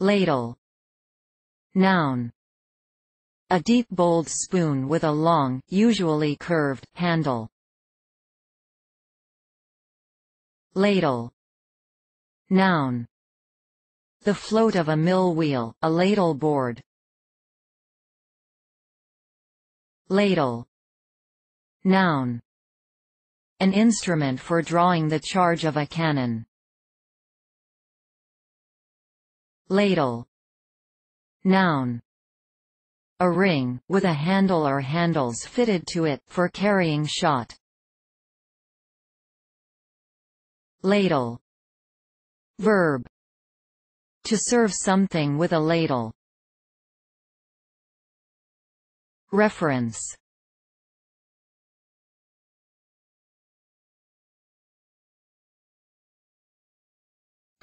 Ladle Noun A deep bowled spoon with a long, usually curved, handle. Ladle Noun The float of a mill wheel, a ladle board. Ladle Noun An instrument for drawing the charge of a cannon. Ladle Noun A ring, with a handle or handles fitted to it, for carrying shot. Ladle Verb To serve something with a ladle. Reference